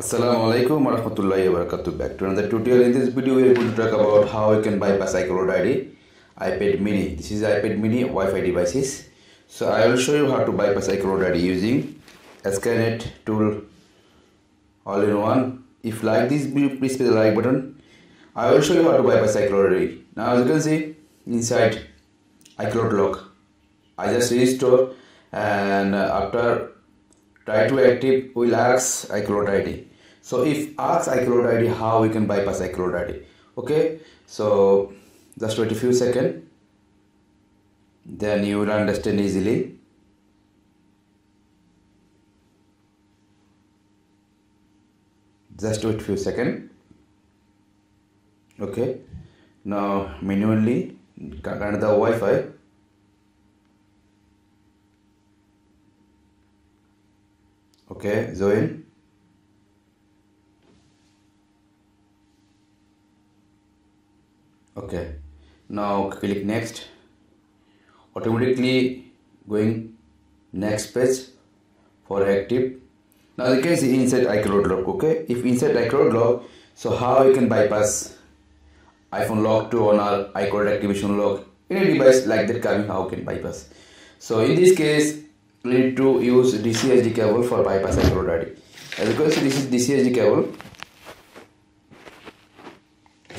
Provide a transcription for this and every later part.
Assalamu alaikum warahmatullahi wabarakatuh. Back to another tutorial. In this video, we are going to talk about how we can bypass iCloud ID iPad mini. This is iPad mini Wi-Fi devices. So I will show you how to bypass iCloud ID using Skynet tool all in one. If like this video, please press the like button. I will show you how to bypass iCloud ID. Now as you can see inside iCloud lock, I just restore and after try to active will ask iCloud ID. So if ask iCloud ID, how we can bypass iCloud ID? Okay, so just wait a few seconds, then you will understand easily. Just wait a few seconds. Okay, now manually connect the Wi-Fi. Okay, join. Okay. Now click next. Automatically going next page for active. Now you can see inside iCloud lock okay? If inside iCloud lock so how you can bypass iPhone lock to on our iCloud activation lock? Any device like that coming how can bypass? So in this case we need to use DCSD cable for bypass iCloud ID as you can see this is DCSD cable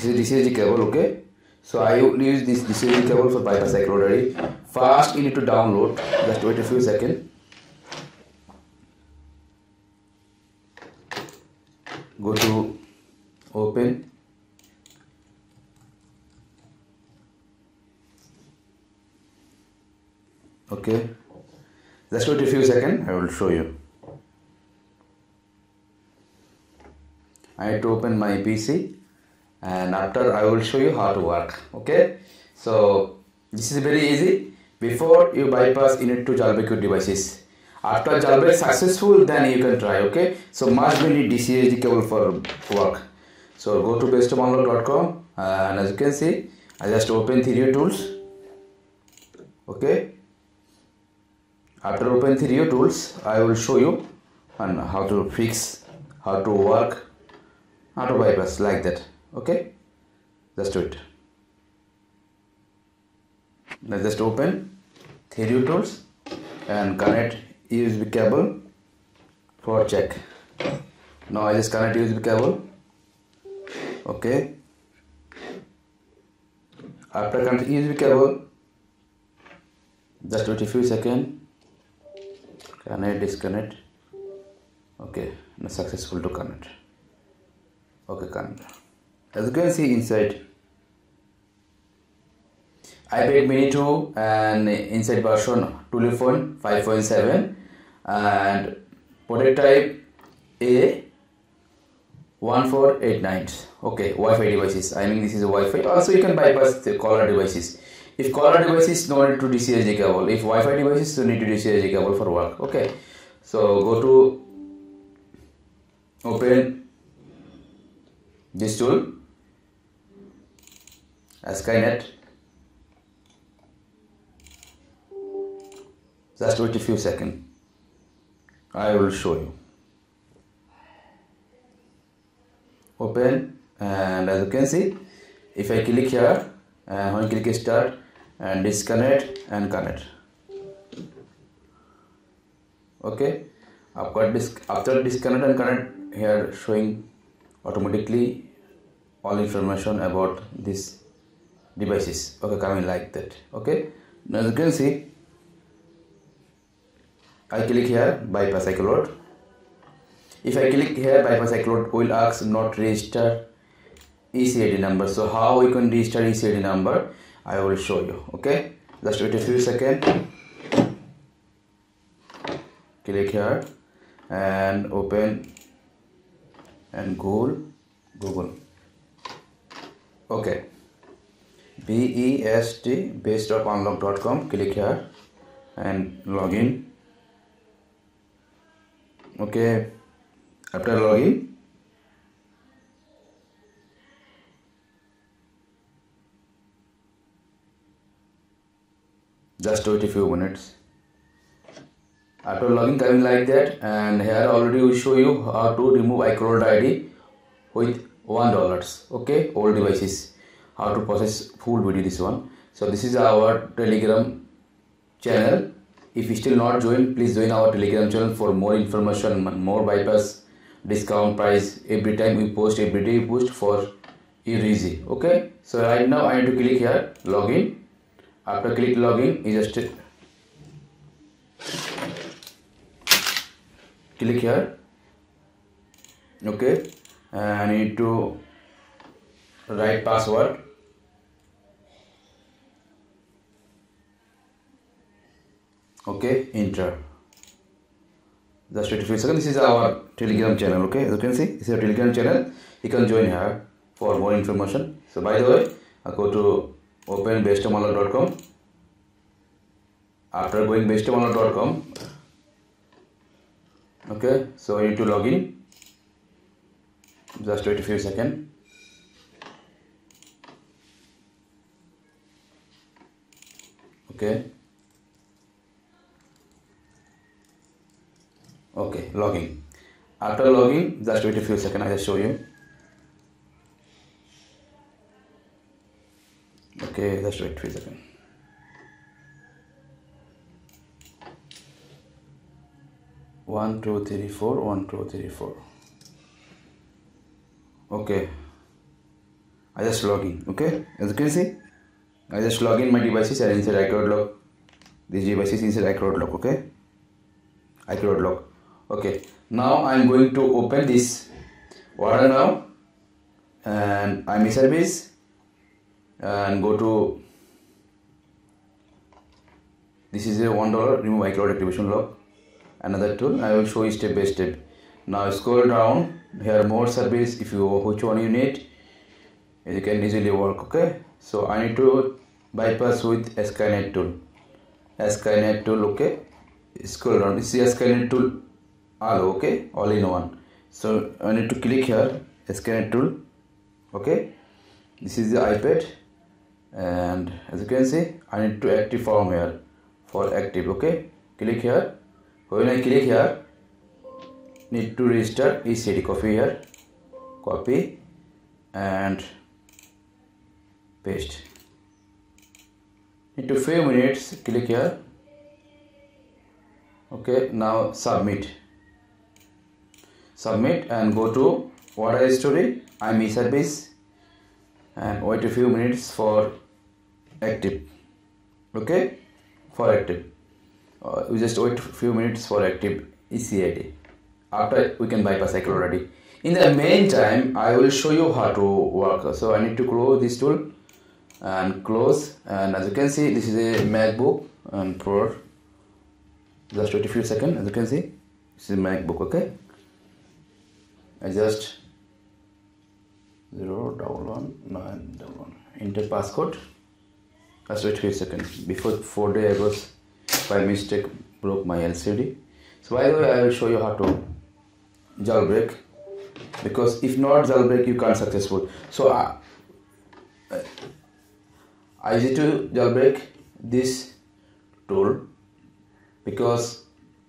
is DCSD cable okay? So I will use this DCSD cable for bypass iCloud ID first you need to download just wait a few seconds. Go to open. Okay. Just wait a few seconds. I will show you. I need to open my PC and after I will show you how to work. Okay? So this is very easy. Before you bypass you need to jailbreak your devices. After jailbreak successful then you can try okay? So must be need DCSD cable for work. So go to bestofunlock.com and as you can see I just open 3D tools. Okay? After open 3D tools I will show you and how to fix how to work how to bypass like that okay? Just do it now just open 3D tools and connect USB cable for check. Now I just connect USB cable. Okay? After connect USB cable just wait a few seconds. Connect disconnect. Okay? Now successful to connect. Okay connect as you can see inside. iPad mini 2 and inside version telephone 5.7 and product type A 1489 okay Wi-Fi devices. I mean this is a Wi-Fi. Also you can bypass the caller devices. If caller devices no need to DCSD cable. If Wi-Fi devices you need to DCSD cable for work. Okay so go to open this tool Skynet just wait a few seconds. I will show you. Open and as you can see if I click here and when click start and disconnect and connect. Okay. After, dis after disconnect and connect here showing automatically all information about this devices. Okay coming like that. Okay? Now as you can see I click here bypass iCloud if I click here bypass iCloud will ask not register ECID number. So how we can register ECID number? I will show you. Okay? Just wait a few seconds. Click here and open and Google. Google. Okay best best.unlock.com click here and login okay after login just wait a few minutes. After logging coming like that and here already we show you how to remove iCloud ID with one dollars okay? All devices how to process full video this one. So this is our telegram channel. If you still not join please join our telegram channel for more information more bypass discount price. Every time we post every day we post for easy okay? So right now i need to click here login. After click login you just click here okay? And I need to write password okay enter. Just wait a few seconds this is our telegram channel okay? As you can see this is our telegram channel. you can join here for more information. So by the way I go to openbestofmallah.com after going bestofmallah.com okay? So I need to log in. Just wait a few seconds. Okay okay logging. After logging just wait a few seconds i just show you. Okay just wait a few seconds. One two three four one two three four. Okay. I just log in okay? As you can see i just log in my devices and inside icloud log this device is inside icloud log okay? Icloud log okay now i'm going to open this water now and i'm service and go to this is a one dollar remove icloud activation log another tool i will show you step by step. Now scroll down here more service if you which one you need you can easily work okay? So i need to bypass with skynet tool. Skynet tool okay? Scroll down this is skynet tool all okay? All in one. So i need to click here skynet tool okay? This is the ipad. And as you can see i need to active form here. For active okay? Click here. When I click here need to register ECD copy here. Copy. And paste. Need to few minutes click here. Okay now submit submit and go to water story I'm service and wait a few minutes for active okay for active uh, we just wait a few minutes for active ECID. After we can bypass cycle already. In the meantime, I will show you how to work. So I need to close this tool and close. And as you can see, this is a MacBook and for just wait a few seconds. As you can see, this is MacBook. Okay. I just zero double one nine double one enter passcode. Just wait a few seconds. Before four day I was by mistake broke my LCD. So by the way, I will show you how to jailbreak because if not jailbreak, you can't successful. So I need to jailbreak this tool because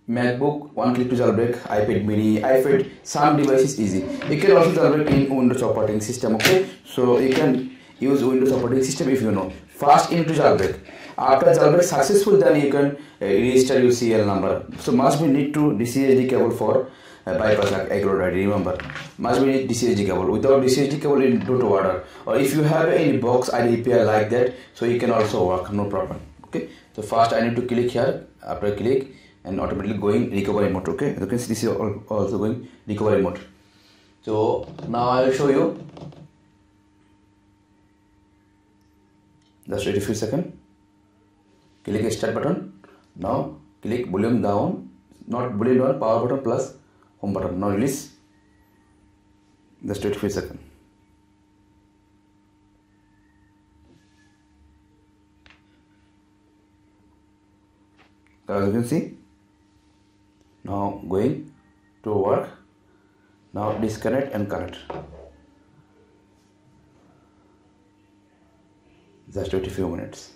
MacBook one click to jailbreak, iPad mini, iPad some devices easy. You can also jailbreak in Windows operating system. Okay, so you can use Windows operating system if you know. Fast into jailbreak. After jailbreak successful then you can uh, register your CL number. So must be need to DCHD cable for uh, bypass like iCloud ID remember? Must be need DCHD cable. Without DCHD cable you don't order or if you have any box ID API like that so you can also work. No problem. Okay? So first I need to click here. After click and automatically going recovery mode okay? You can see this is also going recovery mode so now I will show you. Just wait a few seconds. Click start button. Now click volume down. Not volume down power button plus home button. Now release. Just wait a second as you can see going to work. Now disconnect and connect. Just wait a few minutes.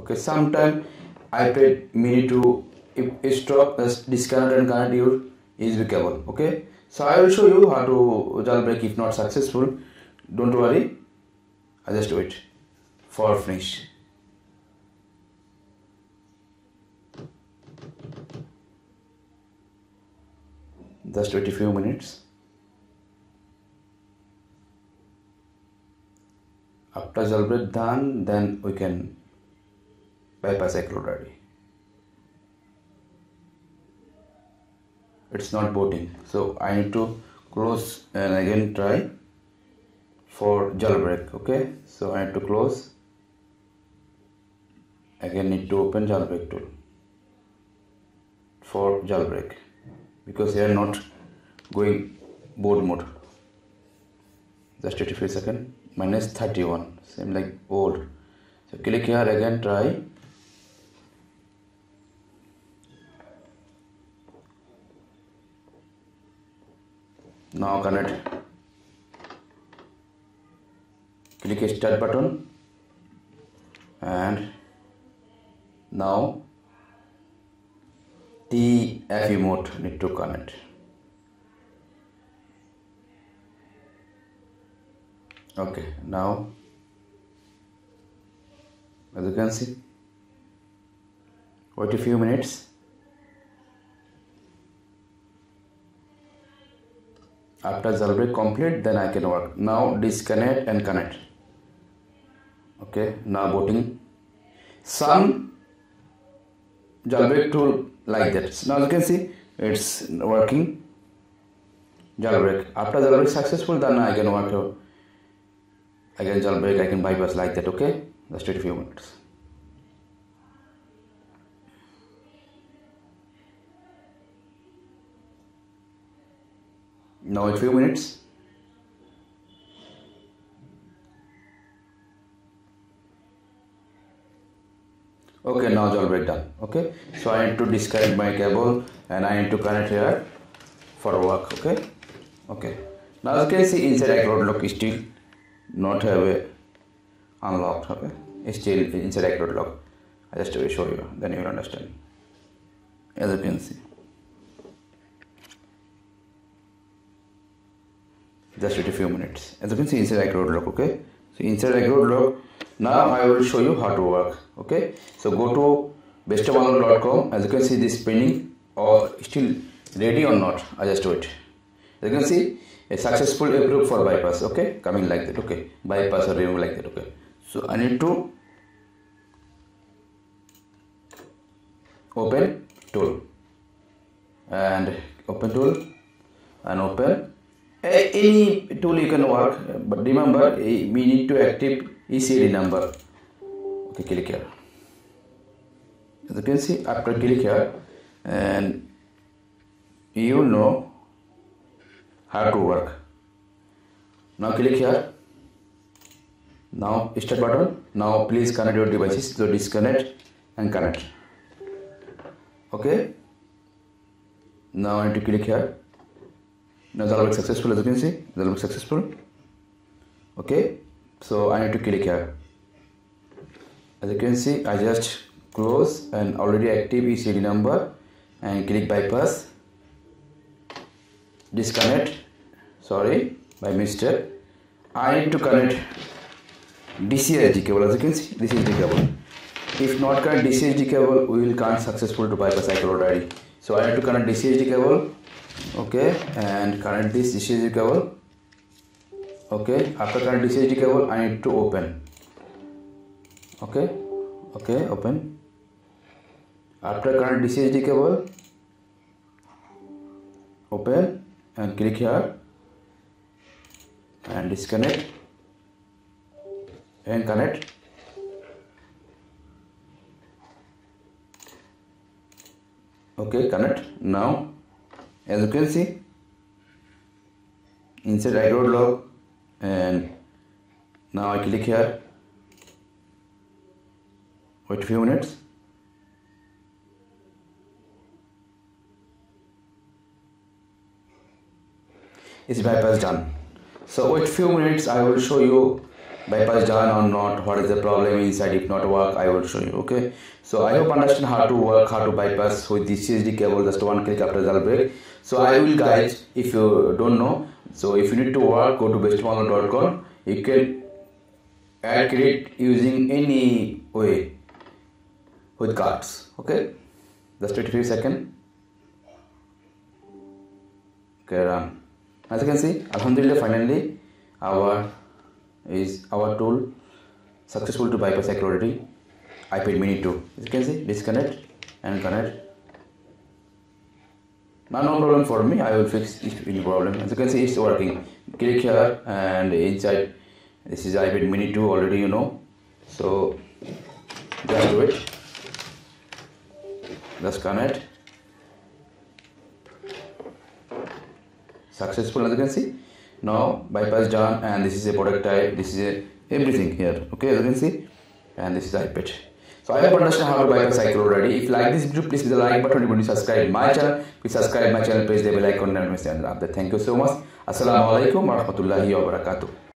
Okay sometime ipad mini to stop disconnect and connect your usb cable okay? So i will show you how to jailbreak if not successful. Don't worry. I just wait for finish just wait a few minutes. After jailbreak done then we can bypass ready. it's not booting so I need to close and again try for jailbreak okay? So I need to close. Again need to open jailbreak tool for jailbreak because they are not going boot mode. Just wait a few seconds minus 31 same like old so click here again try. Now connect. Click start button. And now TF mode need to connect. Okay now as you can see wait a few minutes. After jailbreak complete then I can work. Now disconnect and connect. Okay now booting. Some jailbreak tool like that. now you can see. It's working. Jailbreak after jailbreak successful then I can work I can jailbreak I can bypass like that okay? Just wait a few minutes. Now a few minutes okay now jailbreak done okay so I need to disconnect my cable and I need to connect here for work okay? Okay. Now you can see inside iCloud lock is still not have a unlocked okay? Still inside i iCloud lock I just will show you then you will understand. As you can see. Just wait a few minutes. As you can see inside i iCloud lock okay? So inside i iCloud lock now I will show you how to work okay? So go to bestofmalone.com as you can see this spinning or still ready or not I just wait as you can see a successful approved for bypass okay? Coming like that okay? Bypass or remove like that okay? So I need to open tool. And open tool and open any tool you can work but remember we need to active ECD number. Okay click here. As you can see after click here and you know how to work. Now click here. Now start button. Now please connect your devices so disconnect and connect. Okay. Now I need to click here now that looks successful as you can see? That looks successful. Okay so I need to click here. As you can see I just close and already active ECD number and click bypass. Disconnect. Sorry by mistake I need to connect DCSG cable. As you can see this is the cable. If not connect DCSG cable we will can't successful to bypass cycle ID so I need to connect DCSG cable okay and connect this DCSG cable. Okay after connect DCSG cable I need to open. Okay okay open. After connect DCSG cable. Open and click here. And disconnect. And connect. Okay connect. Now as you can see inside iCloud lock and now I click here. Wait a few minutes. It's bypass done? So wait few minutes I will show you bypass done or not. What is the problem inside? If not work i will show you okay? So i hope understand how to work how to bypass with this csd cable. Just one click after jailbreak so i will guide if you don't know. So if you need to work go to bestmalware.com you can add credit using any way with cards. Okay? Just wait a few seconds. Okay run as you can see alhamdulillah finally our is our tool successful to bypass security. iPad mini 2 as you can see disconnect and connect now no problem for me. I will fix any problem. As you can see it's working. Click here and inside this is iPad mini 2 already you know. So just do it. Just connect. Successful as you can see. Now bypass done and this is a product type. This is a everything here. Okay as you can see. And this is ipad so i have understand how to bypass cycle already. If you like this video please hit the like button. And subscribe my channel please subscribe my channel press the bell icon and miss another update thank you so much. Assalamu alaikum warahmatullahi wabarakatuh